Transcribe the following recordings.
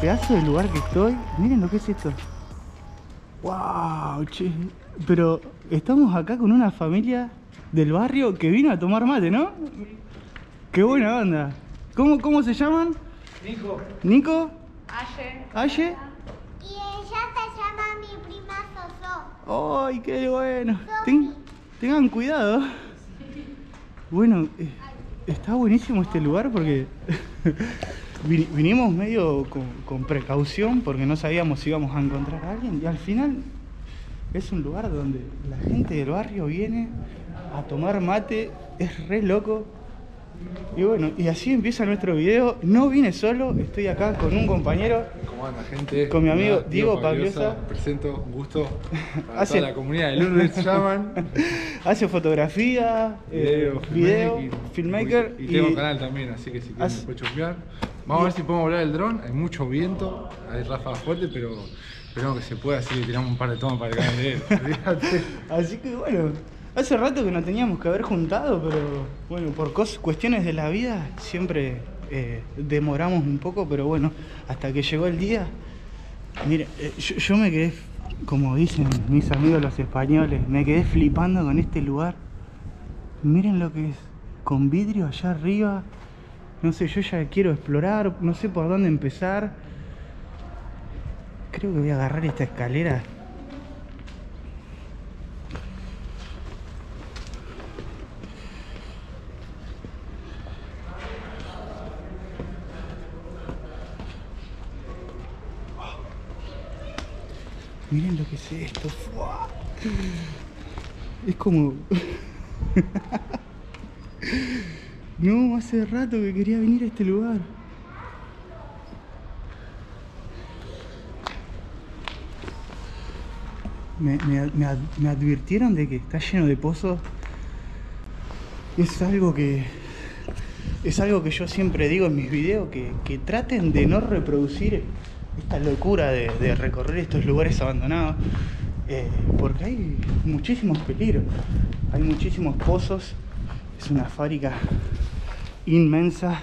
Pedazo del lugar que estoy. Miren lo que es esto. ¡Wow! Che. Pero estamos acá con una familia del barrio que vino a tomar mate, ¿no? ¡Qué buena onda! ¿Cómo, cómo se llaman? Nico. ¿Nico? Aye. ¿Aye? Y ella se llama mi prima Soso. ¡Ay, qué bueno! Ten- tengan cuidado. Bueno, eh, está buenísimo este lugar porque vinimos medio con, precaución porque no sabíamos si íbamos a encontrar a alguien y al final es un lugar donde la gente del barrio viene a tomar mate, es re loco. Y bueno, y así empieza nuestro video. No vine solo, estoy acá con un compañero. ¿Cómo anda, gente? Con mi amigo Hola, Diego. Pagliosa. Presento, un gusto para Hace- toda la comunidad de Lourdes llaman. Hace fotografía, eh, video, filmmaker Y, tengo canal también, así que si quieren Hace- chusmear. Vamos a ver si podemos volar el dron. Hay mucho viento, hay ráfagas fuertes, pero esperamos que se pueda, así que tiramos un par de tomas para el canal de él. Así que bueno, hace rato que nos teníamos que haber juntado, pero bueno, por cuestiones de la vida siempre eh, demoramos un poco, pero bueno, hasta que llegó el día. Mire, eh, yo me quedé, como dicen mis amigos los españoles, me quedé flipando con este lugar. Miren lo que es, con vidrio allá arriba. No sé, yo ya quiero explorar, no sé por dónde empezar. Creo que voy a agarrar esta escalera Miren lo que es esto. Es como. no, hace rato que quería venir a este lugar. Me, me advirtieron de que está lleno de pozos. Es algo que. Es algo que yo siempre digo en mis videos, que, que traten de no reproducir esta locura de, recorrer estos lugares abandonados, eh, porque hay muchísimos peligros, hay muchísimos pozos, es una fábrica inmensa,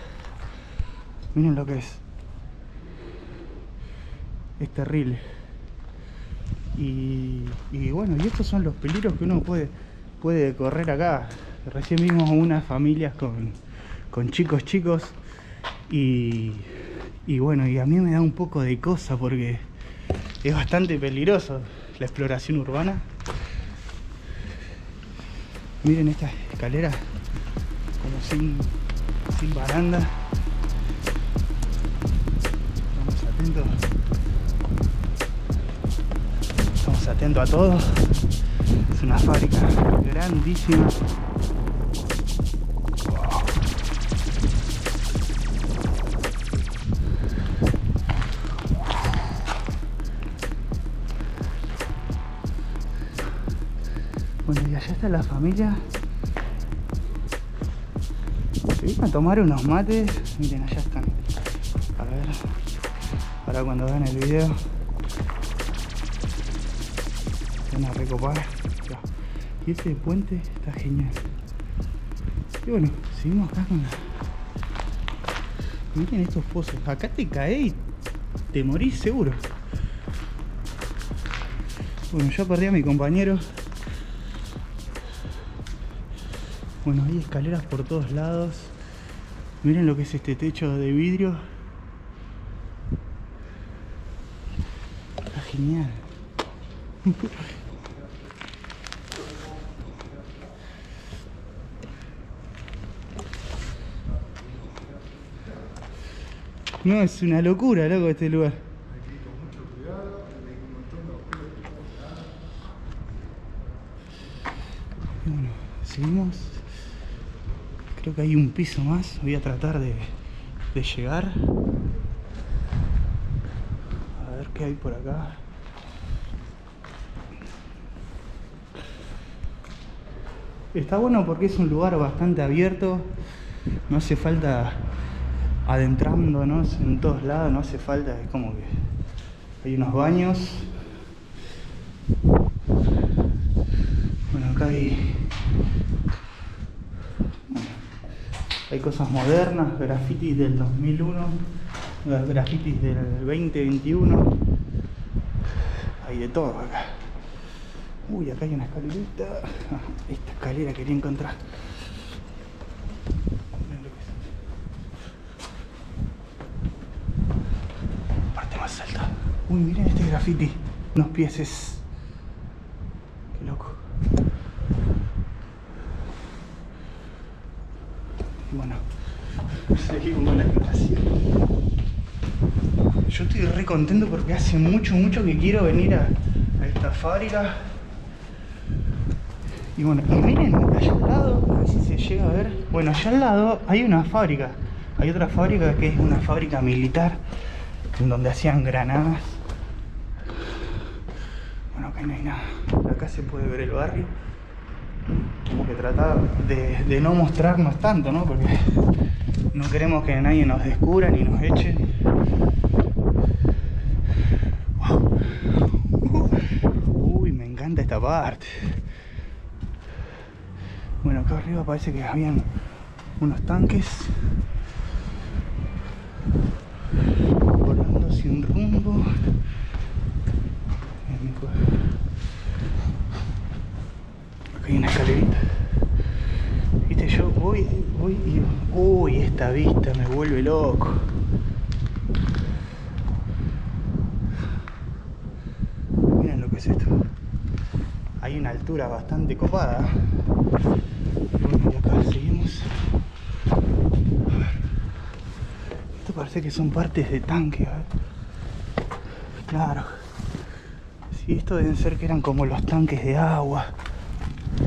miren lo que es, es terrible. Y, y bueno, y estos son los peligros que uno puede, puede correr acá. Recién vimos unas familias con, con chicos chicos y, y bueno, y a mí me da un poco de cosa porque es bastante peligroso la exploración urbana. Miren esta escalera como sin, sin baranda. Estamos atentos. Estamos atentos a todo. Es una fábrica grandísima. Está la familia. Vino a tomar unos mates. Miren, allá están. A ver. Para cuando vean el video. Van a recopar. Y ese puente está genial. Y bueno, seguimos acá con la... Miren estos pozos. Acá te caes y te morís seguro. Bueno, ya perdí a mi compañero. Bueno, hay escaleras por todos lados. Miren lo que es este techo de vidrio. Está genial. No, es una locura, loco, este lugar. Bueno, seguimos. Creo que hay un piso más. Voy a tratar de, llegar. A ver qué hay por acá. Está bueno porque es un lugar bastante abierto. No hace falta adentrándonos en todos lados, no hace falta, es como que hay unos baños. Bueno, acá hay cosas modernas, grafitis del 2001, Los grafitis del 2021. Hay de todo acá. Uy, acá hay una escalerita. Ah, Esta escalera quería encontrar. Parte más alta. Uy, miren este graffiti. Unos pieses. Qué loco. Y bueno, seguimos con la exploración. Yo estoy re contento porque hace mucho, mucho que quiero venir a, a esta fábrica. Y bueno, y miren, allá al lado, a ver si se llega a ver. Bueno, allá al lado hay una fábrica. Hay otra fábrica que es una fábrica militar, en donde hacían granadas. Bueno, acá no hay nada. Acá se puede ver el barrio. Que tratar de, de no mostrarnos tanto, ¿no? Porque no queremos que nadie nos descubra ni nos eche. Uy, me encanta esta parte. Bueno, acá arriba parece que habían unos tanques volando sin rumbo. Acá hay una escalerita. Uy, esta vista me vuelve loco. Miren lo que es esto. Hay una altura bastante copada. Y acá seguimos. Esto parece que son partes de tanque, ver. Claro. Sí, esto deben ser que eran como los tanques de agua.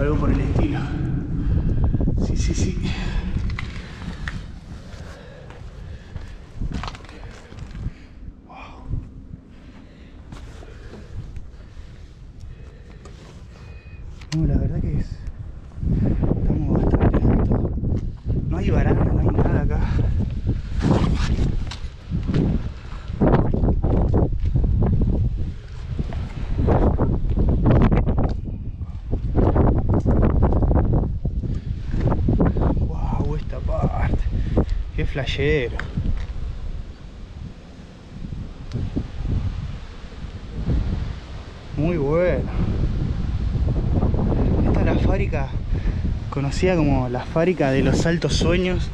Algo por el estilo. Sí, sí, sí. Wow. No, la verdad que es. Estamos bastante alto. No hay baranda, no hay nada acá. Wow, esta parte. Qué Muy bueno. Esta es la fábrica conocida como la fábrica de los altos sueños.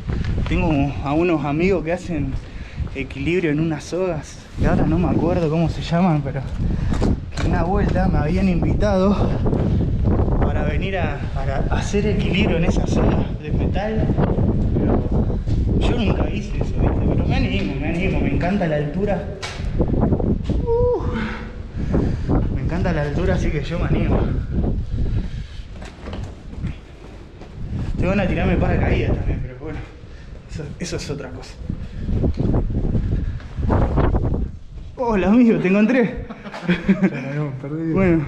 Tengo a unos amigos que hacen equilibrio en unas sogas, que ahora no me acuerdo cómo se llaman, pero una vuelta me habían invitado venir a, para hacer equilibrio en esas sogas de metal. Pero yo nunca hice eso, ¿viste? Pero me animo, me animo, me encanta la altura. Uh, me encanta la altura, así que yo me animo. Te van a tirarme paracaídas también, pero bueno, eso, eso es otra cosa. Hola amigo, te encontré. Bueno,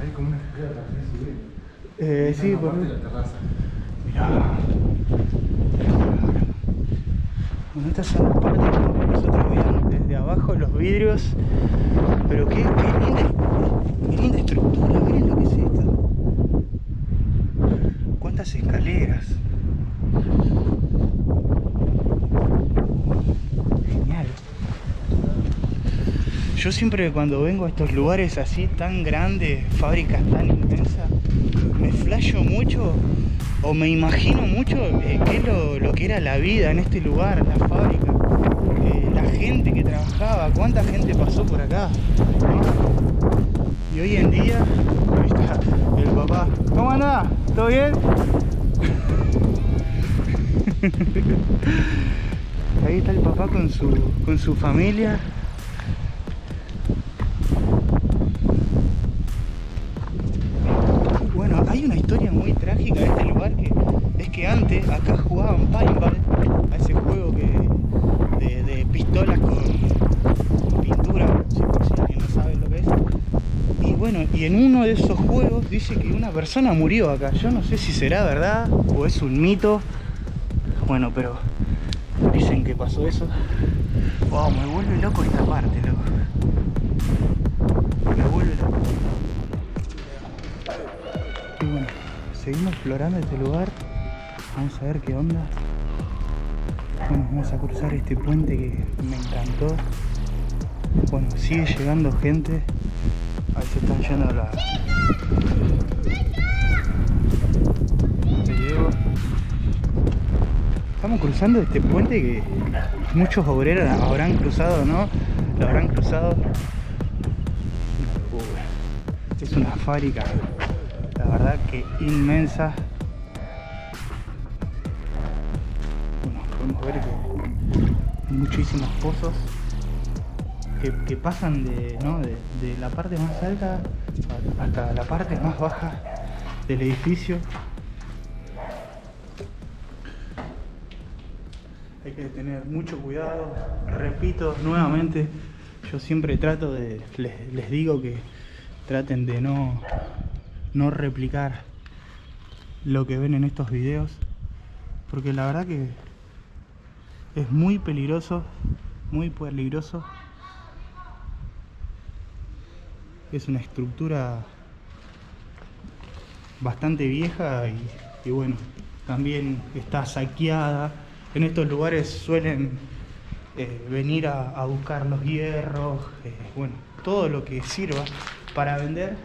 Hay como una escalera para poder subir. Eh, sí, por. Mirá. Bueno, estas son las partes donde nosotros veíamos desde abajo los vidrios. Pero qué, qué linda, qué linda estructura, miren lo que es esto. Cuántas escaleras. Genial. Yo siempre cuando vengo a estos lugares así tan grandes, fábricas tan intensas, flasho mucho o me imagino mucho eh, qué es lo, lo que era la vida en este lugar, la fábrica, eh, la gente que trabajaba, cuánta gente pasó por acá. Y hoy en día, ahí está el papá. ¿Cómo anda? ¿Todo bien? Ahí está el papá con su, con su familia. Bueno, hay una historia muy trágica de este lugar que es que antes acá jugaban paintball, a ese juego que de, de pistolas con, con pintura, si por si alguien no sabe lo que es. Y bueno, y en uno de esos juegos dice que una persona murió acá. Yo no sé si será verdad o es un mito. Bueno, pero dicen que pasó eso. Wow, me vuelve loco esta parte, loco. Me vuelve loco. Y bueno, seguimos explorando este lugar. Vamos a ver qué onda. Bueno, vamos a cruzar este puente que me encantó. Bueno, sigue llegando gente. Se están yendo la. Te llevo. Estamos cruzando este puente que muchos obreros habrán cruzado, ¿no? Lo habrán cruzado. Es una fábrica, la verdad que inmensa. Bueno, podemos ver que hay muchísimos pozos que, pasan de, ¿no? de, de la parte más alta hasta la parte más baja del edificio. Hay que tener mucho cuidado. Repito nuevamente, yo siempre trato de, les, les digo que traten de no, no replicar lo que ven en estos videos, porque la verdad que es muy peligroso, muy peligroso. Es una estructura bastante vieja y, bueno, también está saqueada. En estos lugares suelen eh, venir a, a buscar los hierros, eh, bueno, todo lo que sirva para vender.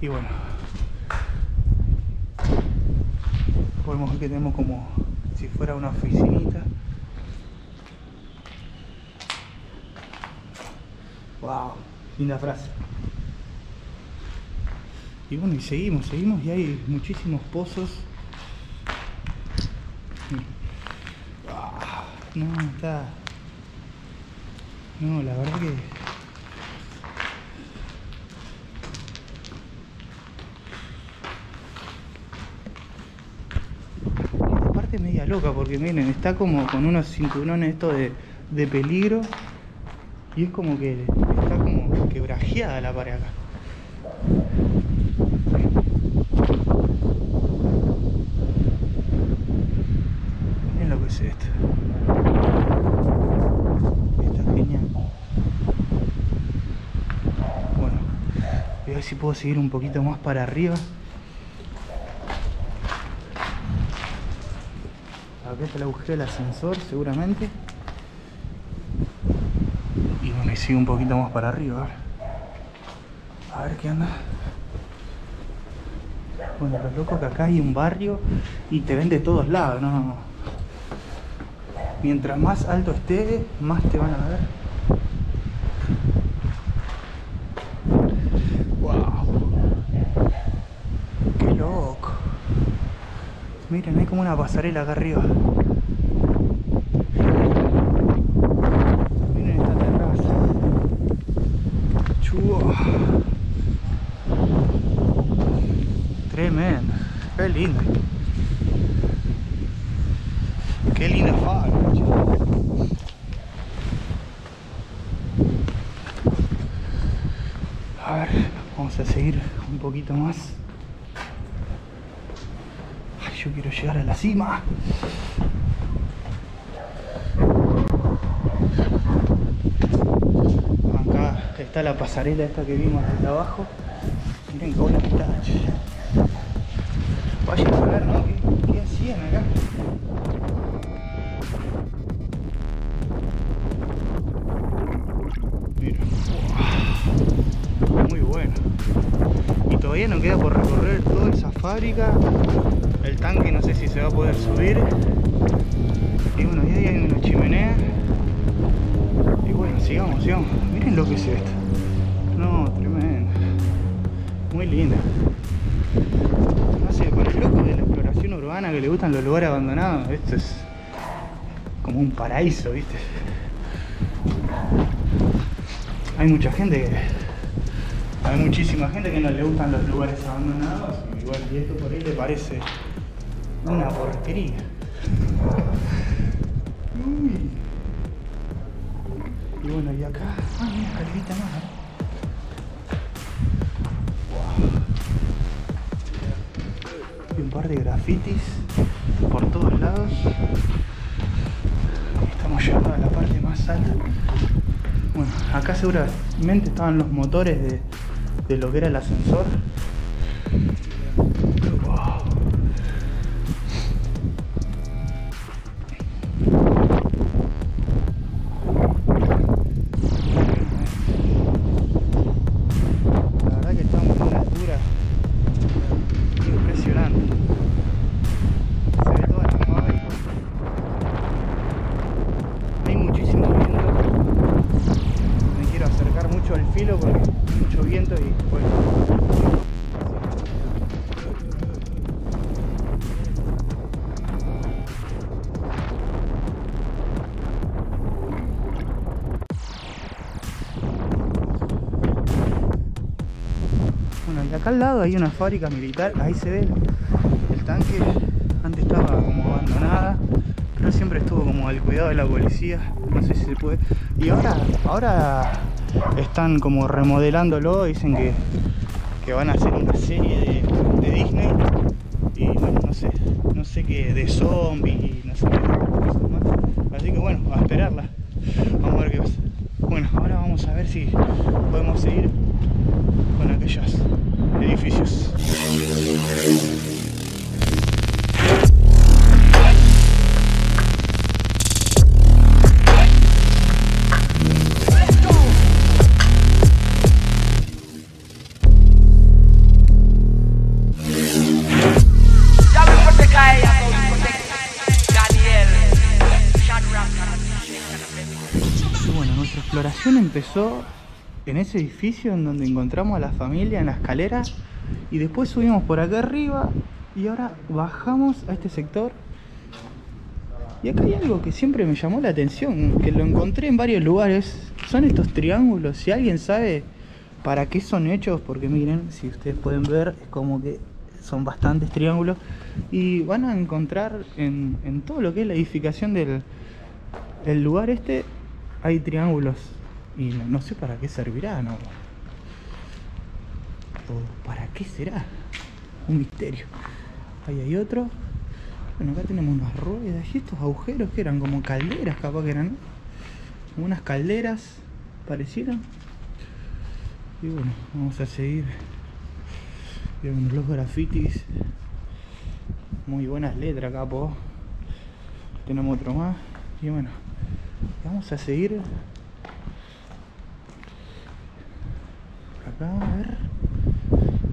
Y bueno, podemos ver que tenemos como si fuera una oficinita. Wow, linda frase. Y bueno, y seguimos, seguimos y hay muchísimos pozos. No, está. No, la verdad que. Esta parte es media loca porque miren, está como con unos cinturones estos de, de peligro y es como que quebrajeada la pared acá. Miren lo que es esto. Está genial. Bueno, voy a ver si puedo seguir un poquito más para arriba. Acá está el agujero del ascensor, seguramente. Sigo un poquito más para arriba. A ver, a qué onda. Bueno, lo loco que acá hay un barrio y te ven de todos lados, ¿no? Mientras más alto esté, más te van a ver. ¡Wow! ¡Qué loco! Miren, hay como una pasarela acá arriba. Miren esta terraza. Chua. Tremendo. Qué lindo. Qué linda fábrica. che. A ver, vamos a seguir un poquito más. Yo quiero llegar a la cima. Acá está la pasarela esta que vimos desde abajo. Miren qué buena que está. Vayan a ver, ¿no? ¿Qué, qué hacían acá? Mira. Muy bueno. Todavía no queda por recorrer toda esa fábrica. El tanque no sé si se va a poder subir. Y bueno, ahí hay una chimenea. Y bueno, sigamos, sigamos. Miren lo que es esto. No, tremendo. Muy linda. No sé, con el loco de la exploración urbana que le gustan los lugares abandonados, esto es como un paraíso, ¿viste? Hay mucha gente que. Hay muchísima gente que no le gustan los lugares abandonados. y Igual, y esto por ahí le parece una porquería. Y bueno, y acá. Ah, mira, escalerita más. ¿eh? Y un par de grafitis por todos lados. Estamos llegando a la parte más alta. Bueno, acá seguramente estaban los motores de, lo que era el ascensor. Acá al lado hay una fábrica militar, ahí se ve el, tanque, antes estaba como abandonada, pero siempre estuvo como al cuidado de la policía, no sé si se puede. Y ahora, ahora están como remodelándolo, dicen que, que van a hacer una serie de, de Disney y bueno, no sé, no sé qué, de zombies y no sé qué cosas más. Así que bueno, a esperarla. Vamos a ver qué pasa. Bueno, ahora vamos a ver si podemos seguir con aquellos edificios. Y bueno, nuestra exploración empezó en ese edificio en donde encontramos a la familia en la escalera y después subimos por acá arriba y ahora bajamos a este sector. Y acá hay algo que siempre me llamó la atención, que lo encontré en varios lugares, son estos triángulos. Si alguien sabe para qué son hechos, porque miren, si ustedes pueden ver, es como que son bastantes triángulos y van a encontrar en, en todo lo que es la edificación del, el lugar este hay triángulos y no, no sé para qué servirá, ¿no? ¿O para qué será? Un misterio. Ahí hay otro. Bueno, acá tenemos unas ruedas y estos agujeros que eran como calderas, capaz que eran, unas calderas parecieron. Y bueno, vamos a seguir. Vemos los grafitis. Muy buenas letras, capo. Tenemos otro más. Y bueno, vamos a seguir. Acá, a ver.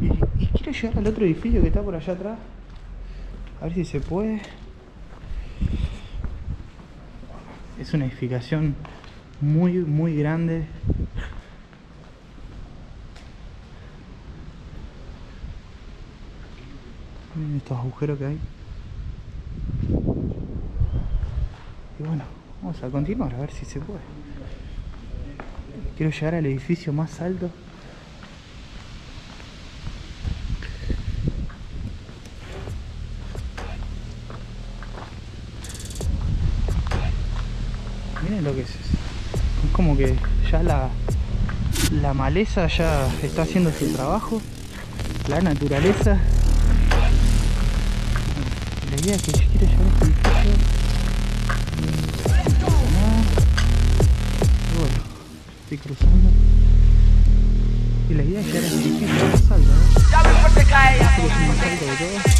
Y, quiero llegar al otro edificio que está por allá atrás. A ver si se puede. Es una edificación muy, muy grande. Estos agujeros que hay. Y bueno, vamos a continuar a ver si se puede. Quiero llegar al edificio más alto. Ya la, la maleza ya está haciendo su trabajo. La naturaleza. La idea es que yo quiero llegar a este edificio. Bueno, estoy cruzando. Y la idea es llegar a este edificio alto, ¿no? Me es el más alto de todos.